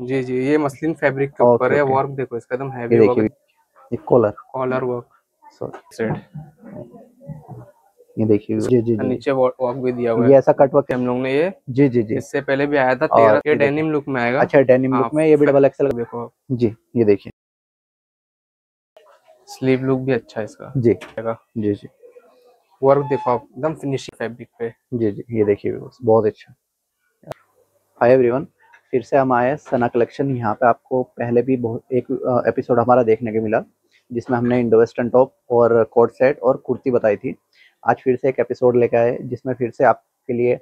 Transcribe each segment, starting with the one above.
जी जी। ये muslin fabric के ऊपर है। वर्क देखो इसका एकदम हैवी वर्क ये collar collar work sorry set ये देखिए। जी जी जी। नीचे वर्क भी दिया हुआ है। ये ऐसा कट वर्क हम लोग ने ये जी जी जी। इससे पहले भी आया था तेरह ये ये डेनिम लुक में आएगा। अच्छा डेनिम लुक में ये भी डबल एक्सएल देखो जी ये देखिए। स्लीव लुक भी अच्छा है इसका। जी। आएगा। जी जी। वर्क देखो एकदम फिनिशिंग फैब्रिक पे। जी जी। ये देखिए बहुत अच्छा। हाय एवरीवन फिर से हम आए हैं सना कलेक्शन। यहाँ पे आपको पहले भी बहुत एक एपिसोड हमारा देखने को मिला जिसमें हमने इंडो वेस्टर्न टॉप और कोट सेट और कुर्ती बताई थी। आज फिर से एक एपिसोड लेकर आए जिसमें फिर से आपके लिए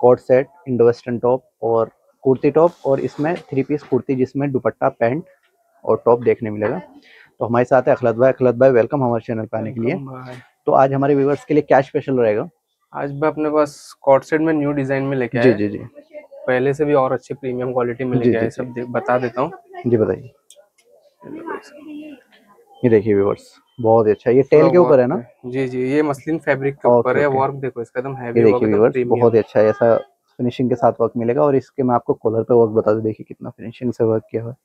coat set Indo western top और कुर्ती टॉप और इसमें थ्री पीस कुर्ती जिसमें दुपट्टा पैंट और टॉप देखने मिलेगा। तो हमारे साथ है अखलत भाई। अखलत भाई वेलकम हमारे चैनल पे आने के लिए। तो आज हमारे व्यूवर्स के लिए क्या स्पेशल रहेगा? आज मैं अपने पास कॉट सेट में न्यू डिज़ाइन में लेके जी जी जी। पहले से भी और अच्छी प्रीमियम क्वालिटी में जी, जी, सब बता देता हूँ। जी बताइए। ये देखिए व्यूवर्स बहुत ही अच्छा ये टेल के ऊपर है ना? जी जी ये मसलिन फैब्रिक के ऊपर है वर्क देखो इसका एकदम हैवी वर्क देखिए व्यूवर्स बहुत ही अच्छा है ऐसा फिनिशिंग के साथ वर्क मिलेगा और इसके मैं आपको कॉलर पे वर्क बता दूँ देखिए कितना फिनिशिंग से वर्क किया हुआ है।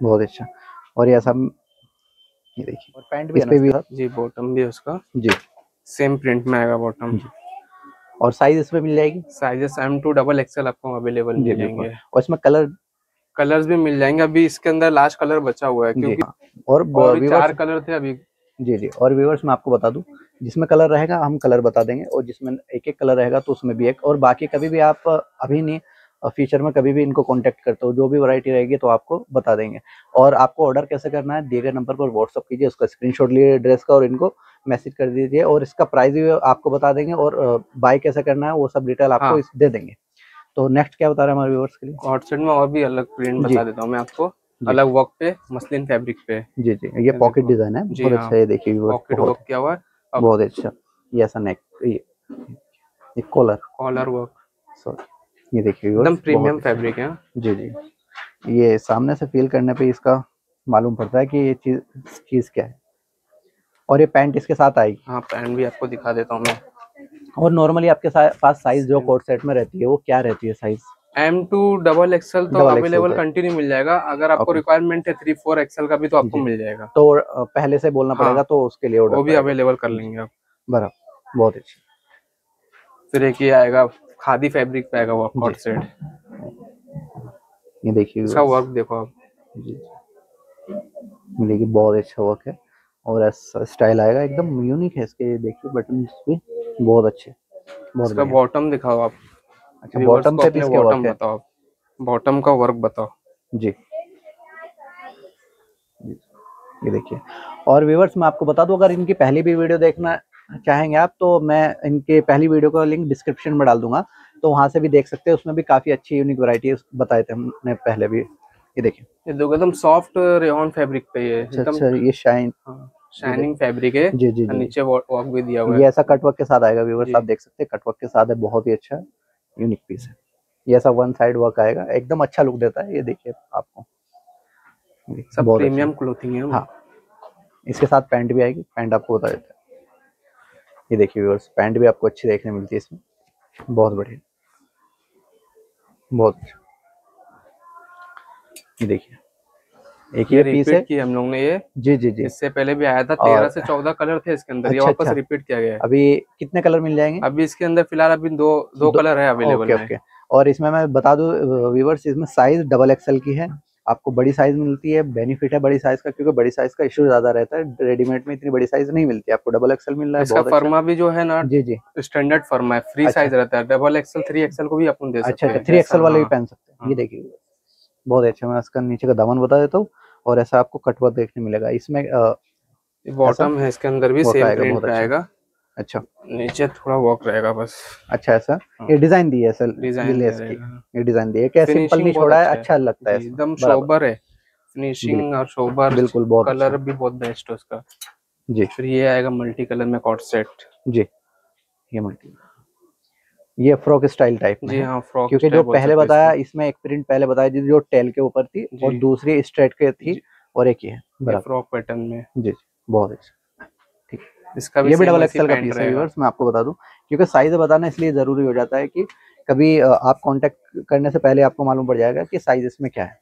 बहुत अच्छा। और ये ऐसा ये देखिए। और पैंट भी इस पे भी जी बॉटम भी है उसका। जी। सेम प्रिंट में आएगा बॉटम और साइज़ इसमें मिल जाएगी? Sizes M to double XL आपको अवेलेबल मिल जाएँगे। और इसमें कलर कलर्स भी मिल जाएँगे। अभी इसके अंदर लास्ट कलर बचा हुआ है क्योंकि और और चार कलर थे अभी। जी जी। और व्यूवर्स मैं आपको बता दूँ जिसमें कलर रहेगा हम कलर बता देंगे और जिसमें एक एक कलर रहेगा तो उसमें भी एक। और बाकी कभी भी आप अभी नहीं फीचर में कभी भी इनको कांटेक्ट करते हो जो भी वैरायटी रहेगी तो आपको बता देंगे। और आपको ऑर्डर कैसे करना है दिए गए नंबर पर व्हाट्सअप कीजिए उसका स्क्रीनशॉट लिए ड्रेस का और इनको मैसेज कर दीजिए और इसका प्राइस भी आपको बता देंगे और बाय कैसे करना है वो सब डिटेल आपको हाँ। दे देंगे। तो नेक्स्ट क्या बता रहे हैं हमारे व्यूवर्स के लिए? कॉट सेट में और भी अलग प्रिंट बता देता हूँ मैं आपको। अलग वर्क पे मसलिन फैब्रिक पे। जी जी। ये पॉकेट डिज़ाइन है बहुत हाँ। अच्छा है देखिए पॉकेट वर्क किया हुआ? है बहुत अच्छा। ये ऐसा नेक ये ये कॉलर कॉलर वर्क सॉरी ये देखिए एकदम प्रीमियम अच्छा। फैब्रिक है। जी जी। ये सामने से फील करने पे इसका मालूम पड़ता है कि ये चीज़ चीज़ क्या है। और ये पैंट इसके साथ आएगी हाँ पैंट भी आपको दिखा देता हूँ मैं। और नॉर्मली आपके पास साइज़ जो कोट सेट में रहती है वो क्या रहती है size M to double XL तो अवेलेबल कंटिन्यू मिल जाएगा। अगर आपको रिक्वायरमेंट है थ्री फोर एक्सएल का भी तो आपको मिल जाएगा। तो पहले से बोलना हाँ, पड़ेगा तो उसके लिए वो भी अवेलेबल कर लेंगे आप। बराबर बहुत अच्छी। फिर एक ये आएगा। खादी फैब्रिक पे आएगा वर्क कॉट सेट ये देखिए इसका वर्क देखो आप। जी मिलेगी बहुत अच्छा वर्क है। और ऐसा स्टाइल आएगा एकदम यूनिक है इसके देखिए बटन भी बहुत अच्छे। बहुत इसका बॉटम दिखाओ आप। अच्छा बॉटम पे भी इसके वर्क है। बताओ बॉटम का वर्क बताओ। जी। जी, ये देखिए। और व्यूवर्स मैं आपको बता दूँ अगर इनकी पहली भी वीडियो देखना चाहेंगे आप तो मैं इनके पहली वीडियो का लिंक डिस्क्रिप्शन में डाल दूँगा। तो वहाँ से भी देख सकते हैं उसमें भी काफ़ी अच्छी यूनिक वैरायटी बताए थे हमने पहले भी। ये देखिए। ये देखो एकदम सॉफ्ट रेयन फैब्रिक पे ये अच्छा अच्छा ये शाइन शाइनिंग फैब्रिक है। जी जी नीचे वर्क भी दिया हुआ है। ये ऐसा कटवर्क के साथ आएगा व्यूवर्स आप देख सकते हैं कटवर्क के साथ है बहुत ही अच्छा यूनिक पीस है। ये ऐसा वन साइड वर्क आएगा एकदम अच्छा लुक देता है ये देखिए आपको। सब अच्छा। प्रीमियम क्लोथिंग है हाँ। इसके साथ पैंट भी आएगी पैंट आपको बता देता हैं। ये देखिए व्यूअर्स पैंट भी आपको अच्छी देखने मिलती है इसमें। बहुत बढ़िया। बहुत अच्छा। ये देखिए। एक ये पीस है। की हम लोग ने ये। जी जी जी। इससे पहले भी आया था तेरह से चौदह कलर थे इसके अंदर। अच्छा, ये अच्छा, वापस अच्छा। रिपीट किया गया है। अभी कितने कलर मिल जाएँगे? अभी इसके अंदर फ़िलहाल अभी दो दो दो- कलर है अवेलेबल ओके ओके। और इसमें मैं बता दूँ व्यूवर्स इसमें साइज़ डबल एक्सएल की है। आपको बड़ी साइज़ मिलती है बेनिफिट है बड़ी साइज़ का क्योंकि बड़ी साइज़ का इशू ज़्यादा रहता है रेडीमेड में इतनी बड़ी साइज़ नहीं मिलती है आपको डबल एक्सएल मिल रहा है इसका बहुत अच्छा। फर्मा भी जो है ना जी जी स्टैंडर्ड फर्मा है फ्री अच्छा। साइज़ रहता है डबल एक्सएल थ्री एक्सएल को भी अपन दे सकते अच्छा हैं अच्छा थ्री एक्सएल जैसा- वाले भी हाँ, पहन सकते हैं हाँ। ये देखिए बहुत अच्छा मैं इसका नीचे का दामन बता देता हूँ और ऐसा आपको कटवर्क देखने मिलेगा इसमें बॉटम है इसके अंदर भी सेम प्रिंट। आएगा अच्छा। नीचे थोड़ा वर्क रहेगा बस। अच्छा ऐसा? हाँ। ये डिज़ाइन दी है असल डिज़ाइन ये डिज़ाइन दी है। क्या सिंपल नहीं छोड़ा है। अच्छा लगता है। एकदम। सोबर है। फिनिशिंग और सोबर बिल्कुल बहुत कलर अच्छा। भी बहुत बेस्ट है उसका। जी। फिर ये आएगा मल्टी कलर में कॉट सेट जी। ये मल्टी ये फ्रॉक स्टाइल टाइप जी हाँ। फ्रॉक क्योंकि जो पहले बताया इसमें एक प्रिंट पहले बताया जो टेल के ऊपर थी और दूसरी स्ट्रेट के थी और एक ये है। फ्रॉक पैटर्न में। जी बहुत अच्छा। इसका ये भी डबल वैसी एक्सएल का पीस है। मैं आपको बता दूँ क्योंकि साइज़ बताना इसलिए ज़रूरी हो जाता है कि कभी आप कांटेक्ट करने से पहले आपको मालूम पड़ जाएगा कि साइज़ इसमें क्या है।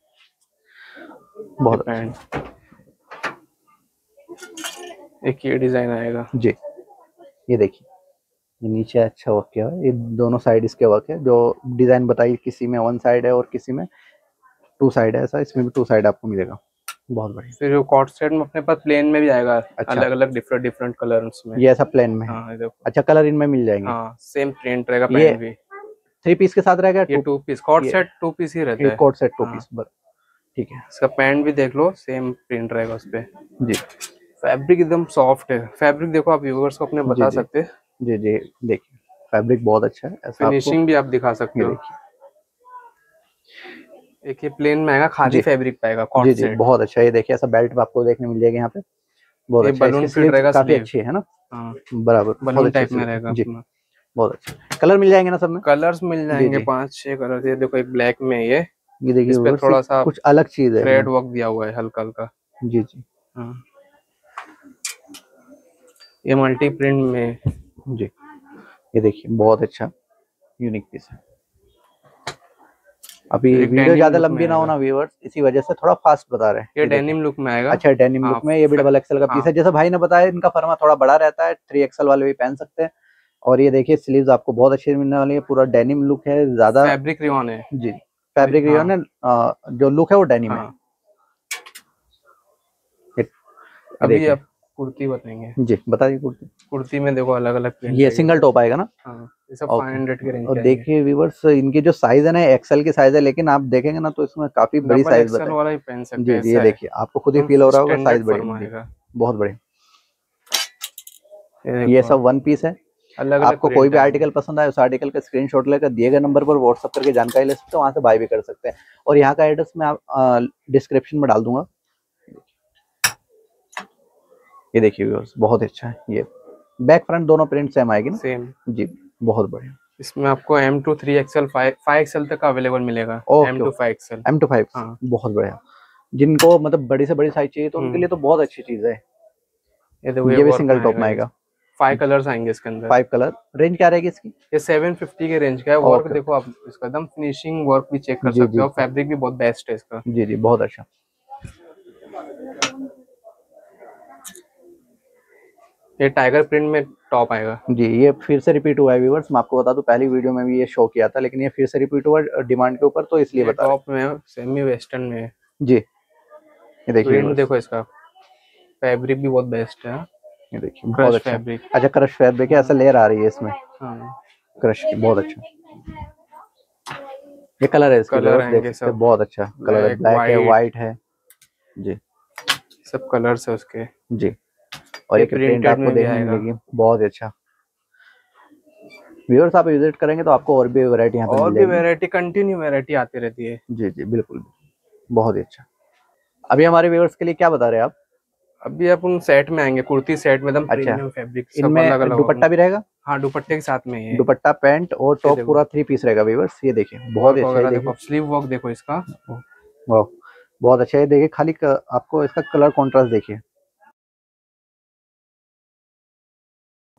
बहुत एक ये डिज़ाइन आएगा। जी। ये देखिए ये नीचे अच्छा वर्क किया है। ये दोनों साइड इसके वर्क है जो डिज़ाइन बताई किसी में वन साइड है और किसी में टू साइड है ऐसा इसमें भी टू साइड आपको मिलेगा। बहुत बढ़िया। फिर जो कॉट सेट में अपने पास प्लेन में भी आएगा अच्छा। अलग अलग डिफरेंट डिफरेंट कलर में। ये ऐसा प्लेन में है। अच्छा कलर इनमें मिल जाएँगे। हाँ सेम प्रिंट रहेगा पैंट भी। थ्री पीस के साथ रहेगा ये two piece coord set two piece ही रहता है। Coat set two. पीस ठीक है। इसका पैंट भी देख लो सेम प्रिंट रहेगा उस पे। जी। फैब्रिक एकदम सॉफ्ट है। फैब्रिक देखो आप व्यूअर्स को अपने बता सकते हैं। जी जी देखिए। फैब्रिक बहुत अच्छा है फिनिशिंग भी आप दिखा सकते हो। देखिए। एक ये प्लेन में आएगा खादी फैब्रिक पाएगा जी जी बहुत अच्छा ये देखिए ऐसा बेल्ट आपको देखने मिल जाएगा यहाँ पे। बहुत अच्छा इसकी fit sleeves रहेगा काफ़ी अच्छी है ना? हाँ। बराबर। बलून टाइप में रहेगा जी। बहुत अच्छा। कलर मिल जाएँगे ना सब में? कलर्स मिल जाएँगे पाँच छह कलर ये देखो एक ब्लैक में ये। ये देखिए इस पे थोड़ा सा कुछ अलग चीज़ है। रेड वर्क दिया हुआ है हल्का हल्का। जी जी। हाँ। ये मल्टी प्रिंट में। जी। ये देखिए बहुत अच्छा यूनिक पीस है। अभी वीडियो ज़्यादा लंबी ना हो आएगा। ना व्यूअर्स इसी वजह से थोड़ा फास्ट बता रहे हैं। ये डेनिम लुक में आएगा। अच्छा डेनिम हाँ, लुक में ये भी डबल एक्सएल का पीस हाँ। है। जैसे भाई ने बताया इनका फर्मा थोड़ा बड़ा रहता है थ्री एक्सएल वाले भी पहन सकते हैं। और ये देखिए स्लीव्स आपको बहुत अच्छी मिलने वाली है। पूरा डेनिम लुक है ज़्यादा फैब्रिक रियॉन है। जी फैब्रिक हाँ। रियोन है जो लुक है वो डेनिम है। हाँ। अभी आप कुर्ती बताएँगे जी बताइए कुर्ती। कुर्ती में देखो अलग अलग ये सिंगल टॉप आएगा ना? ये सब Okay. 500 के रेंज और देखिए व्यूवर्स इनकी जो साइज़ है ना एक्सएल की साइज़ है लेकिन आप देखेंगे ना तो इसमें काफ़ी बड़ी साइज़ वाला ही पहन सकते जी हैं जी ये देखिए आपको खुद ही फील हो रहा होगा साइज़ बड़ी बहुत बड़ी ये सब वन पीस है। अलग आपको कोई भी आर्टिकल पसंद आए उस आर्टिकल का स्क्रीनशॉट लेकर दिए गए नंबर पर व्हाट्सएप करके जानकारी ले सकते हो वहाँ से बाय भी कर सकते हैं। और यहाँ का एड्रेस मैं आप डिस्क्रिप्शन में डाल दूँगा। ये देखिए व्यूअर्स बहुत अच्छा है ये। बैक फ्रंट दोनों प्रिंट सेम आएगी ना? सेम जी। बहुत बढ़िया। इसमें आपको M to three XL five XL तक अवेलेबल मिलेगा। M to five XL M to five हाँ। बहुत बढ़िया। जिनको मतलब बड़ी से बड़ी साइज़ चाहिए तो उनके हम्म। लिए तो बहुत अच्छी चीज़ है। ये ये भी सिंगल टॉप में आएगा। फाइव कलर्स आएँगे इसके अंदर। फाइव कलर रेंज क्या रहेगी इसकी? ये 750 के रेंज का है। वर्क. देखो आप इसका एकदम फिनिशिंग वर्क भी चेक कर सकते हो। फैब्रिक भी बहुत बेस्ट है इसका। जी जी बहुत अच्छा। ये टाइगर प्रिंट में टॉप आएगा। जी ये फिर से रिपीट हुआ है व्यूवर्स मैं आपको बता दूँ पहली वीडियो में भी ये शो किया था लेकिन ये फिर से रिपीट हुआ डिमांड के ऊपर तो इसलिए बता टॉप में सेमी वेस्टर्न में जी। ये देखिए देखो इसका। फैब्रिक भी बहुत बेस्ट है। ये देखिए बहुत अच्छा। फैब्रिक अच्छा क्रश फैब्रिक है ऐसा लेयर आ रही है इसमें। हाँ। क्रश की बहुत अच्छा। ये कलर है इसका आएँगे देख सकते हैं, बहुत अच्छा। कलर है ब्लैक है। व्हाइट है। जी। सब कलर्स है उसके। जी। और एक प्रिंट आपको देखने। मिलेगी। बहुत अच्छा। व्यूअर्स आप विज़िट करेंगे तो आपको और भी वैरायटी यहाँ पे और भी वैरायटी कंटिन्यू वैरायटी आती रहती है। जी जी बिल्कुल। बहुत ही अच्छा। अभी हमारे व्यूअर्स के लिए क्या बता रहे हैं आप? अभी आप उन सेट में आएँगे कुर्ती सेट में एकदम अच्छा। प्रीमियम फैब्रिक सब इनमें दुपट्टा भी रहेगा? हाँ दुपट्टे के साथ में ये दुपट्टा पैंट और टॉप पूरा थ्री पीस रहेगा व्यूअर्स ये देखिए बहुत अच्छा देखो स्लीव वर्क देखो इसका। बहुत अच्छा। है देखिए खाली आपको इसका कलर कॉन्ट्रास्ट देखिए।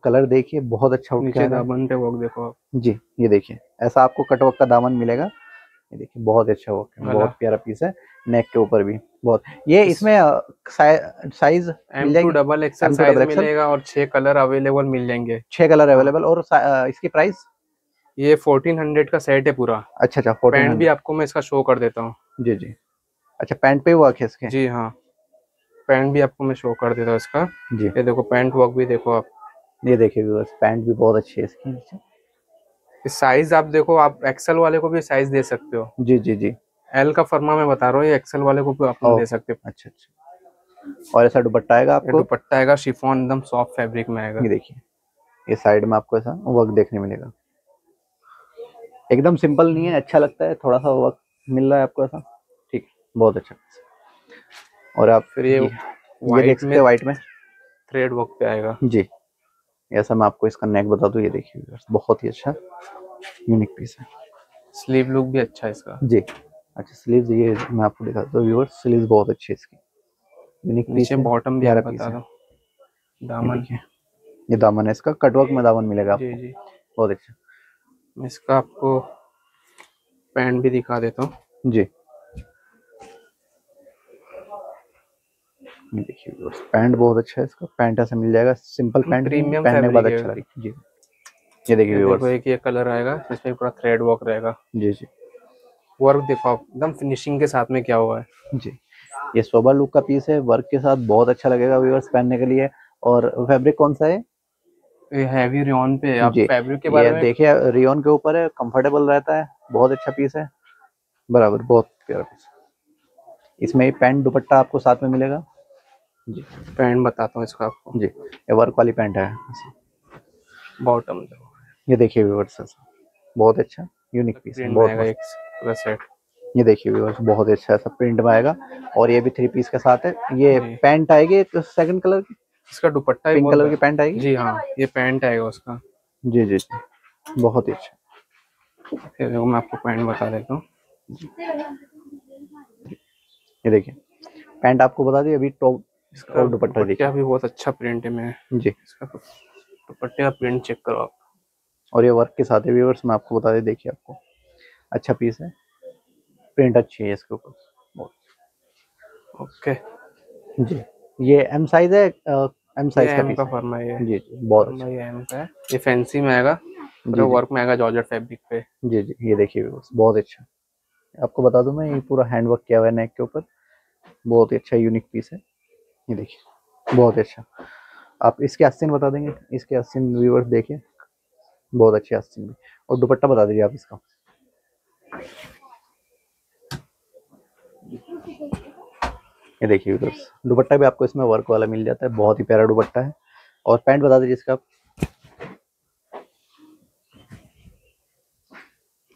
कलर देखिए बहुत अच्छा उठ है। दामन पे वर्क देखो आप। जी ये देखिए ऐसा आपको कटवर्क का दामन मिलेगा। ये देखिए बहुत अच्छा वर्क है बहुत प्यारा पीस है नेक के ऊपर भी बहुत। ये इस- इसमें साइज़ डबल एक्सएल साइज़ मिलेगा और छह कलर अवेलेबल मिल जाएँगे। छह कलर अवेलेबल और इसकी प्राइस ये 1400 का सेट है पूरा। अच्छा अच्छा पैंट भी आपको मैं इसका शो कर देता हूँ। जी जी। अच्छा पैंट पे वर्क है इसके? जी हाँ। पैंट भी आपको मैं शो कर देता हूँ इसका। जी। ये देखो पैंट वर्क भी देखो आप। ये देखिए व्यूअर्स पैंट भी बहुत अच्छी है इसकी साइज़ आप देखो आप एक्सेल वाले को भी साइज़ दे सकते हो। जी जी जी। एल का फर्मा मैं बता रहा हूँ ये एक्सेल वाले को भी आप दे सकते हो। अच्छा अच्छा। और ऐसा दुपट्टा आएगा आपको? दुपट्टा आएगा शिफॉन एकदम सॉफ्ट फैब्रिक में आएगा। ये देखिए ये साइड में आपको ऐसा वर्क देखने मिलेगा। एकदम सिंपल नहीं है अच्छा लगता है थोड़ा सा वर्क मिल रहा है आपको ऐसा। ठीक बहुत अच्छा। और आप फिर ये ये white देख सकते हैं व्हाइट में। थ्रेड वर्क पे आएगा। जी। ऐसा मैं आपको इसका नेक बता दूँ ये देखिए बहुत ही अच्छा यूनिक पीस है। स्लीव लुक भी अच्छा है इसका। जी अच्छा स्लीव्स ये मैं आपको दिखाता हूँ व्यूअर्स स्लीव्स बहुत अच्छी है इसकी। यूनिक पीस है बॉटम भी प्यारा बता है। दामन। देखिए ये दामन है इसका कटवर्क में दामन मिलेगा जी आपको। जी। बहुत अच्छा। इसका आपको पैंट भी दिखा देता हूँ। जी। देखिए पैंट बहुत अच्छा है इसका। पैंट ऐसा मिल जाएगा सिंपल पैंट। Premium पहनने के बाद अच्छा लगेगा। जी। ये देखिए व्यूअर्स एक ये कलर आएगा इसमें पूरा थ्रेड वर्क रहेगा। जी जी। वर्क देखो आप एकदम फिनिशिंग के साथ में क्या हुआ है। जी। ये सोबर लुक का पीस है वर्क के साथ बहुत अच्छा लगेगा व्यूअर्स पहनने के लिए। और फैब्रिक कौन सा है? ये हैवी रियॉन पे है। आप फैब्रिक के बारे में देखिए रियोन के ऊपर है कंफर्टेबल रहता है बहुत अच्छा पीस है। बराबर बहुत प्यारा पीस इसमें पैंट दुपट्टा आपको साथ में मिलेगा। जी। पैंट बताता हूँ इसका आपको। जी। ये वर्क वाली पैंट है। बॉटम ये देखिए व्यूअर्स बहुत अच्छा यूनिक पीस बहुत एक पूरा सेट। ये देखिए व्यूअर्स बहुत अच्छा सा प्रिंट में आएगा। और ये भी थ्री पीस के साथ है। ये। पैंट आएगी एक सेकंड कलर की? इसका दुपट्टा पिंक कलर की पैंट आएगी? जी हाँ ये पैंट आएगा उसका। जी जी जी। बहुत ही अच्छा। फिर मैं आपको पैंट बता देता हूँ। ये देखिए पैंट आपको बता दी अभी टॉप इसका और दुपट्टा देखिए। भी बहुत अच्छा प्रिंट है मैं। जी। इसका दुपट्टे का प्रिंट चेक करो आप। और ये वर्क के साथ है व्यूअर्स मैं आपको बता दे देखिए आपको। अच्छा पीस है। प्रिंट अच्छी है इसके ऊपर। बहुत। ओके जी। ये एम साइज़ है एम साइज़ का पीस का है। फर्मा है जी जी। बहुत अच्छा। ये एम का है। ये फैंसी में आएगा। पूरा जी। वर्क में आएगा जॉर्जेट फैब्रिक पे। जी जी। ये देखिए व्यूअर्स बहुत अच्छा। आपको बता दूँ मैं ये पूरा हैंड वर्क किया हुआ है नेक के ऊपर। बहुत ही अच्छा यूनिक पीस है। ये देखिए, बहुत अच्छा। आप इसके आस्तीन बता देंगे, इसके आस्तीन व्यूअर्स देखिए, बहुत अच्छे आस्तीन भी। और दुपट्टा बता दीजिए आप इसका। ये देखिए व्यूअर्स दुपट्टा भी आपको इसमें वर्क वाला मिल जाता है, बहुत ही प्यारा दुपट्टा है। और पैंट बता दीजिए इसका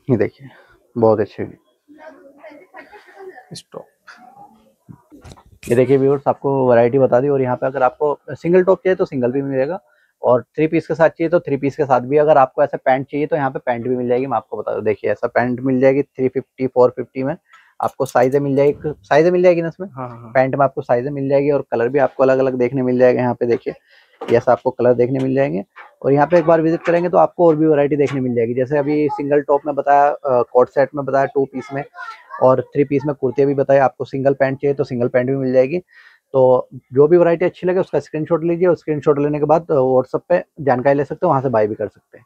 ये देखिए, बहुत अच्छे स्टॉप ये देखिए व्यूअर्स आपको वैरायटी बता दी और यहाँ पे अगर आपको सिंगल टॉप चाहिए तो सिंगल भी मिलेगा और थ्री पीस के साथ चाहिए तो थ्री पीस के साथ भी अगर आपको ऐसा पैंट चाहिए तो यहाँ पे पैंट भी मिल जाएगी मैं आपको बता दूँ। देखिए ऐसा पैंट मिल जाएगी थ्री फिफ्टी फोर फिफ्टी में आपको साइजें मिल जाएगी साइजें मिल जाएगी ना इसमें? हाँ हाँ पैंट में आपको साइजें मिल जाएगी और कलर भी आपको अलग अलग देखने मिल जाएगा यहाँ पे देखिए। ये ऐसा आपको कलर देखने मिल जाएँगे और यहाँ पे एक बार विज़िट करेंगे तो आपको और भी वैरायटी देखने मिल जाएगी। जैसे अभी सिंगल टॉप में बताया कोट सेट में बताया टू पीस में और थ्री पीस में कुर्ते भी बताए आपको सिंगल पैंट चाहिए तो सिंगल पैंट भी मिल जाएगी। तो जो भी वैरायटी अच्छी लगे उसका स्क्रीनशॉट लीजिए और स्क्रीनशॉट लेने के बाद व्हाट्सअप पे जानकारी ले सकते हो, वहाँ से बाय भी कर सकते हैं।